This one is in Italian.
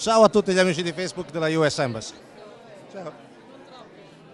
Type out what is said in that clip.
Ciao a tutti gli amici di Facebook della US Embassy. Ciao.